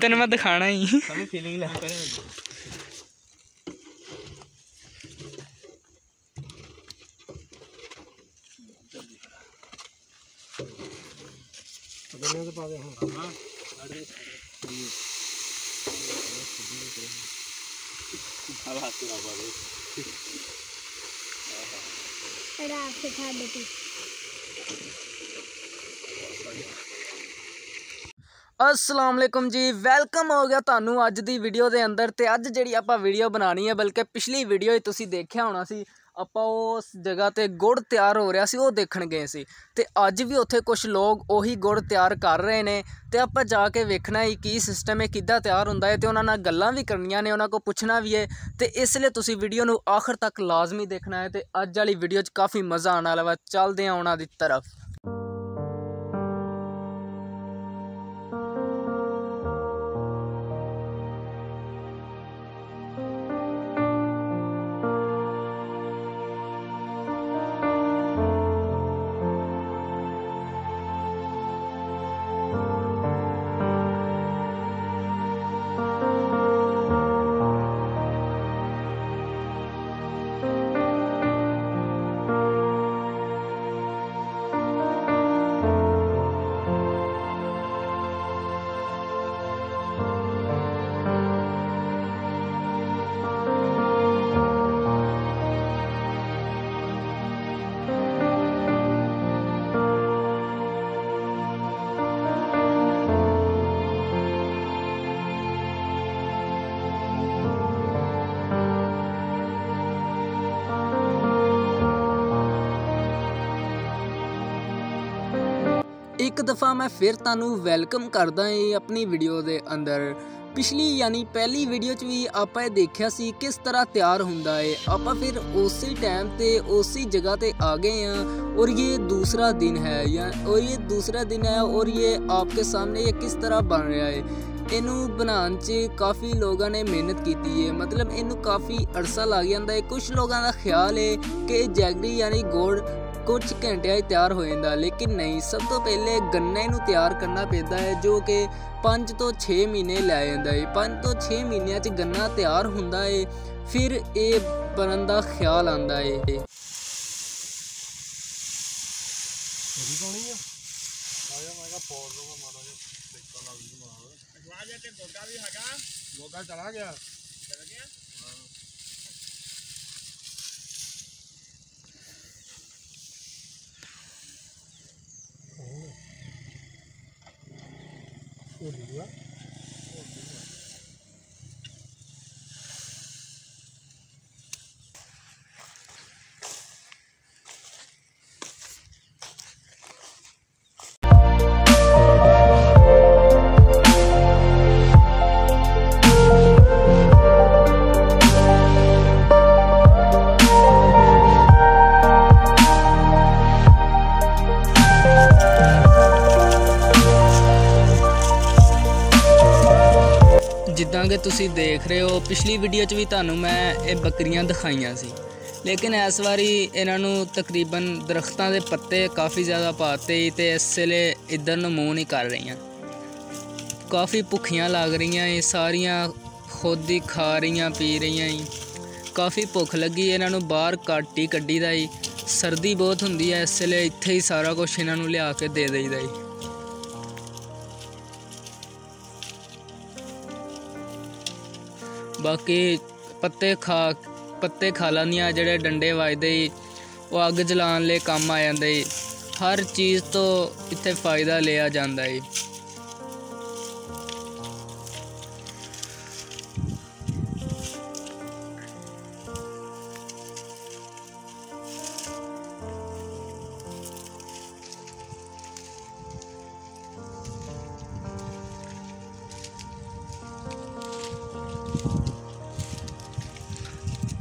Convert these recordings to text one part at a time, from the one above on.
तेन मैं दिखाना ही। फीलिंग अब हाथ से खा देती ਅਸਲਾਮ ਵਾਲੇਕੁਮ ਜੀ, ਵੈਲਕਮ ਹੋ ਗਿਆ ਤੁਹਾਨੂੰ ਅੱਜ ਦੀ ਵੀਡੀਓ ਦੇ ਅੰਦਰ ਤੇ ਅੱਜ ਜਿਹੜੀ ਆਪਾਂ ਵੀਡੀਓ ਬਣਾਣੀ ਹੈ, ਬਲਕਿ ਪਿਛਲੀ ਵੀਡੀਓ ਹੀ ਤੁਸੀਂ ਦੇਖਿਆ ਹੋਣਾ ਸੀ, ਆਪਾਂ ਉਸ ਜਗ੍ਹਾ ਤੇ ਗੁੜ ਤਿਆਰ ਹੋ ਰਿਹਾ ਸੀ, ਉਹ ਦੇਖਣ ਗਏ ਸੀ। ਤੇ ਅੱਜ ਵੀ ਉੱਥੇ ਕੁਝ ਲੋਕ ਉਹੀ ਗੁੜ ਤਿਆਰ ਕਰ ਰਹੇ ਨੇ ਤੇ ਆਪਾਂ ਜਾ ਕੇ ਵੇਖਣਾ ਹੈ ਕੀ ਸਿਸਟਮ ਹੈ, ਕਿੱਦਾਂ ਤਿਆਰ ਹੁੰਦਾ ਹੈ ਤੇ ਉਹਨਾਂ ਨਾਲ ਗੱਲਾਂ ਵੀ ਕਰਨੀਆਂ ਨੇ, ਉਹਨਾਂ ਕੋਲ ਪੁੱਛਣਾ ਵੀ ਹੈ। ਤੇ ਇਸ ਲਈ ਤੁਸੀਂ ਵੀਡੀਓ ਨੂੰ ਆਖਰ ਤੱਕ ਲਾਜ਼ਮੀ ਦੇਖਣਾ ਹੈ ਤੇ ਅੱਜ ਵਾਲੀ ਵੀਡੀਓ 'ਚ ਕਾਫੀ ਮਜ਼ਾ ਆਉਣ ਵਾਲਾ ਵਾ, ਚੱਲਦੇ ਹਾਂ ਉਹਨਾਂ ਦੀ ਤਰਫ। ਇੱਕ ਦਫਾ ਮੈਂ ਫਿਰ ਤੁਹਾਨੂੰ ਵੈਲਕਮ ਕਰਦਾ ਹਾਂ ਆਪਣੀ ਵੀਡੀਓ ਦੇ ਅੰਦਰ ਪਿਛਲੀ ਯਾਨੀ ਪਹਿਲੀ ਵੀਡੀਓ 'ਚ ਵੀ ਆਪਾਂ ਇਹ ਦੇਖਿਆ ਸੀ ਕਿਸ ਤਰ੍ਹਾਂ ਤਿਆਰ ਹੁੰਦਾ ਹੈ ਆਪਾਂ ਫਿਰ ਉਸੇ ਟਾਈਮ ਤੇ ਉਸੇ ਜਗ੍ਹਾ ਤੇ ਆ ਗਏ हैं और ये दूसरा दिन है या और ये दूसरा दिन है और ये आपके सामने ये किस तरह बन ਰਿਹਾ ਹੈ ਇਹਨੂੰ ਬਣਾਉਣ 'ਚ ਕਾਫੀ ਲੋਕਾਂ ਨੇ ਮਿਹਨਤ ਕੀਤੀ ਹੈ ਮਤਲਬ ਇਹਨੂੰ ਕਾਫੀ ਅਰਸਾ ਲੱਗ ਜਾਂਦਾ ਹੈ ਕੁਝ ਲੋਕਾਂ ਦਾ ਖਿਆਲ ਹੈ ਕਿ ਇਹ ਜੈਗਰੀ ਯਾਨੀ ਗੋੜ ਕੁਝ ਘੰਟਿਆਂ 'ਚ ਤਿਆਰ ਹੋ ਜਾਂਦਾ। ਲੇਕਿਨ ਨਹੀਂ, ਸਭ ਤੋਂ ਪਹਿਲੇ ਗੰਨੇ ਨੂੰ ਤਿਆਰ ਕਰਨਾ ਪੈਂਦਾ ਹੈ ਜੋ ਕਿ 5 ਤੋਂ 6 ਮਹੀਨੇ ਲੈ ਜਾਂਦਾ ਹੈ 5 ਤੋਂ 6 ਮਹੀਨਿਆਂ 'ਚ ਗੰਨਾ ਤਿਆਰ ਹੁੰਦਾ ਹੈ ਫਿਰ ਇਹ ਬਣਨ ਦਾ ਖਿਆਲ ਆਂਦਾ ਹੈ Bogak di sana, Bogak di luar ya, ya. Oh, surya. ਕਿ ਤੁਸੀਂ ਦੇਖ ਰਹੇ ਹੋ ਪਿਛਲੀ ਵੀਡੀਓ 'ਚ ਵੀ ਤੁਹਾਨੂੰ ਮੈਂ ਇਹ ਬੱਕਰੀਆਂ ਦਿਖਾਈਆਂ ਸੀ ਲੇਕਿਨ ਇਸ ਵਾਰੀ ਇਹਨਾਂ ਨੂੰ ਤਕਰੀਬਨ ਦਰਖਤਾਂ ਦੇ ਪੱਤੇ ਕਾਫੀ ਜ਼ਿਆਦਾ ਪਾਤੇ ਤੇ ਇਸ ਵੇਲੇ ਇੱਧਰ ਨੂੰ ਮੂੰਹ ਨਹੀਂ ਕਰ ਰਹੀਆਂ ਕਾਫੀ ਭੁੱਖੀਆਂ ਲੱਗ ਰਹੀਆਂ ਇਹ ਸਾਰੀਆਂ ਖੁਦ ਹੀ ਖਾ ਰਹੀਆਂ ਪੀ ਰਹੀਆਂ ਈ ਕਾਫੀ ਭੁੱਖ ਲੱਗੀ ਇਹਨਾਂ ਨੂੰ ਬਾਹਰ ਕੱਟ ਹੀ ਕੱਢੀ ਦਾ ਈ ਸਰਦੀ ਬਹੁਤ ਹੁੰਦੀ ਹੈ ਇਸ ਵੇਲੇ ਇੱਥੇ ਹੀ ਸਾਰਾ ਕੁਝ ਇਹਨਾਂ ਨੂੰ ਲਿਆ ਕੇ ਦੇ ਦੇਈਦਾ ਈ ਬਾਕੀ ਪੱਤੇ ਖਾ ਪੱਤੇ ਖਾ ਲੈਂਦੀਆਂ ਜਿਹੜੇ ਡੰਡੇ ਵੱਜਦੇ ਈ ਉਹ ਅੱਗ ਜਲਾਉਣ ਲਈ ਕੰਮ ਆ ਜਾਂਦੇ ਈ ਹਰ ਚੀਜ਼ ਤੋਂ ਇੱਥੇ ਫਾਇਦਾ ਲਿਆ ਜਾਂਦਾ ਹੈ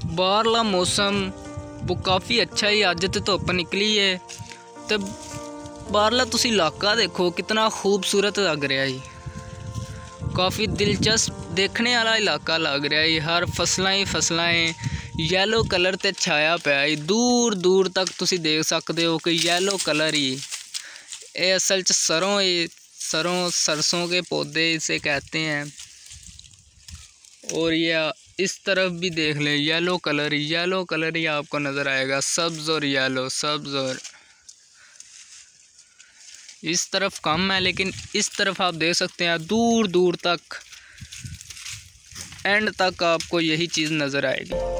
ਬਾਹਰਲਾ ਮੌਸਮ ਉਹ ਕਾਫੀ ਅੱਛਾ ਹੀ ਅੱਜ ਤੇ ਧੁੱਪ ਨਿਕਲੀ ਏ ਤੇ ਬਾਹਰਲਾ ਤੁਸੀਂ ਇਲਾਕਾ ਦੇਖੋ ਕਿਤਨਾ ਖੂਬਸੂਰਤ ਲੱਗ ਰਿਹਾ ਹੈ ਕਾਫੀ ਦਿਲਚਸਪ ਦੇਖਣੇ ਵਾਲਾ ਇਲਾਕਾ ਲੱਗ ਰਿਹਾ ਹੈ ਹਰ ਫਸਲਾਂ ਹੀ ਫਸਲਾਂ ਏ ਯੈਲੋ ਕਲਰ ਤੇ ਛਾਇਆ ਪਿਆ ਹੈ ਦੂਰ ਦੂਰ ਤੱਕ ਤੁਸੀਂ ਦੇਖ ਸਕਦੇ ਹੋ ਕਿ ਯੈਲੋ ਕਲਰ ਹੀ ਇਹ ਅਸਲ ਚ ਸਰੋਂ ਏ सरों सरसों के पौधे इसे कहते हैं और यह इस तरफ़ भी देख लें, येलो कलर येलो कलर ही आपको नज़र आएगा। सब्ज़ और येलो, सब्ज़ और इस तरफ़ कम है, लेकिन इस तरफ़ आप देख सकते हैं दूर दूर तक एंड तक आपको यही चीज़ नज़र आएगी।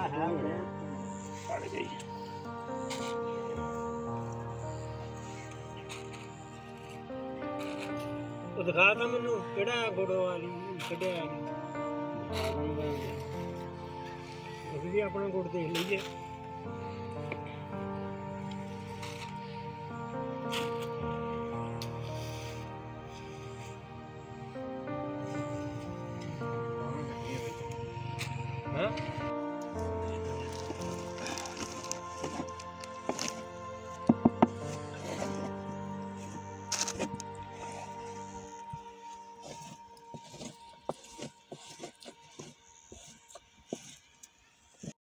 ਅੜ ਦਿਖਾ ਤਾਂ ਮੈਨੂੰ ਕਿਹੜਾ ਗੁੜੋ ਵਾਲੀ ਕੱਢਿਆ ਜੀ ਅਸੀਂ ਵੀ ਆਪਣਾ ਗੁੜ ਦੇਖ ਲਈਏ।